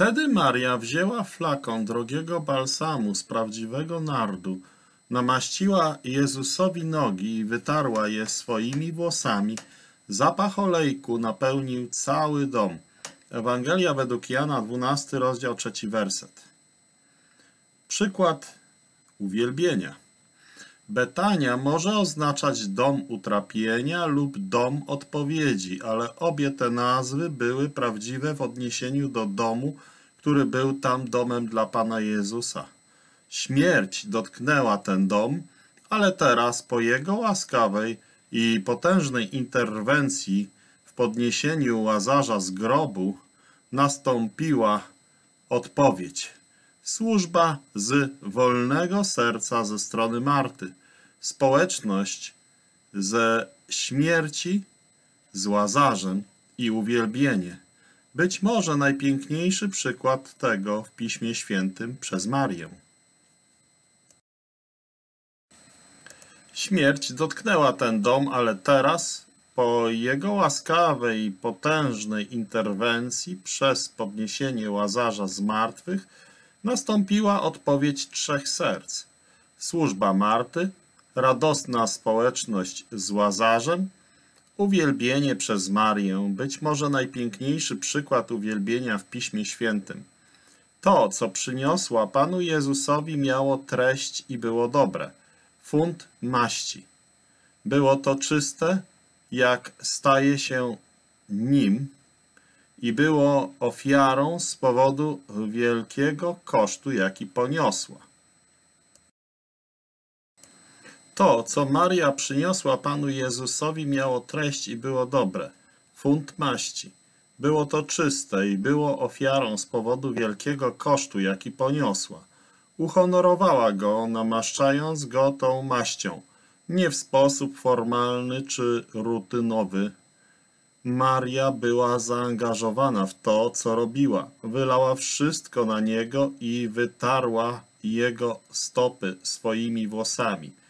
Wtedy Maria wzięła flakon drogiego balsamu z prawdziwego nardu, namaściła Jezusowi nogi i wytarła je swoimi włosami. Zapach olejku napełnił cały dom. Ewangelia według Jana, 12 rozdział, 3 werset. Przykład uwielbienia. Betania może oznaczać dom utrapienia lub dom odpowiedzi, ale obie te nazwy były prawdziwe w odniesieniu do domu, który był tam domem dla Pana Jezusa. Śmierć dotknęła ten dom, ale teraz po Jego łaskawej i potężnej interwencji w podniesieniu Łazarza z grobu nastąpiła odpowiedź. Służba z wolnego serca ze strony Marty. Społeczność ze śmierci z Łazarzem i uwielbienie. Być może najpiękniejszy przykład tego w Piśmie Świętym przez Marię. Śmierć dotknęła ten dom, ale teraz, po jego łaskawej i potężnej interwencji przez podniesienie Łazarza z martwych, nastąpiła odpowiedź trzech serc. Służba Marty, radosna społeczność z Łazarzem, uwielbienie przez Marię, być może najpiękniejszy przykład uwielbienia w Piśmie Świętym. To, co przyniosła Panu Jezusowi, miało treść i było dobre. Funt maści. Było to czyste, jak staje się nim i było ofiarą z powodu wielkiego kosztu, jaki poniosła. To, co Maria przyniosła Panu Jezusowi, miało treść i było dobre. Funt maści. Było to czyste i było ofiarą z powodu wielkiego kosztu, jaki poniosła. Uhonorowała go, namaszczając go tą maścią, nie w sposób formalny czy rutynowy. Maria była zaangażowana w to, co robiła. Wylała wszystko na niego i wytarła jego stopy swoimi włosami.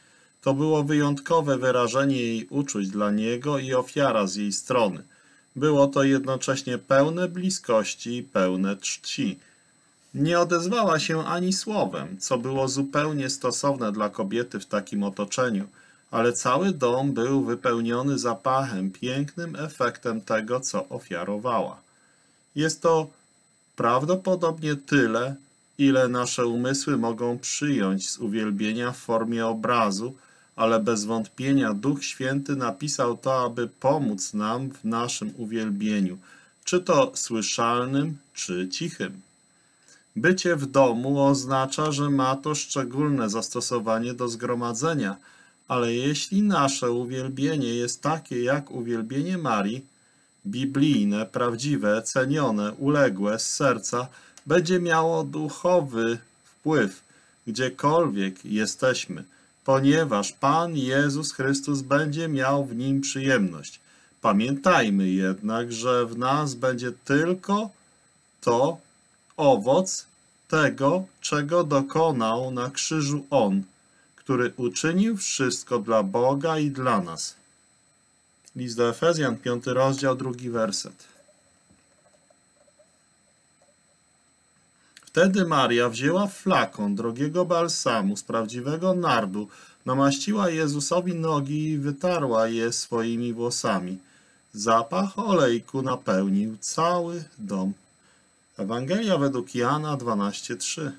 To było wyjątkowe wyrażenie jej uczuć dla niego i ofiara z jej strony. Było to jednocześnie pełne bliskości i pełne czci. Nie odezwała się ani słowem, co było zupełnie stosowne dla kobiety w takim otoczeniu, ale cały dom był wypełniony zapachem, pięknym efektem tego, co ofiarowała. Jest to prawdopodobnie tyle, ile nasze umysły mogą przyjąć z uwielbienia w formie obrazu, ale bez wątpienia Duch Święty napisał to, aby pomóc nam w naszym uwielbieniu, czy to słyszalnym, czy cichym. Bycie w domu oznacza, że ma to szczególne zastosowanie do zgromadzenia, ale jeśli nasze uwielbienie jest takie jak uwielbienie Marii, biblijne, prawdziwe, cenione, uległe z serca, będzie miało duchowy wpływ, gdziekolwiek jesteśmy, ponieważ Pan Jezus Chrystus będzie miał w nim przyjemność. Pamiętajmy jednak, że w nas będzie tylko to owoc tego, czego dokonał na krzyżu On, który uczynił wszystko dla Boga i dla nas. List do Efezjan, 5 rozdział, drugi werset. Wtedy Maria wzięła flakon drogiego balsamu z prawdziwego nardu, namaściła Jezusowi nogi i wytarła je swoimi włosami. Zapach olejku napełnił cały dom. Ewangelia według Jana 12:3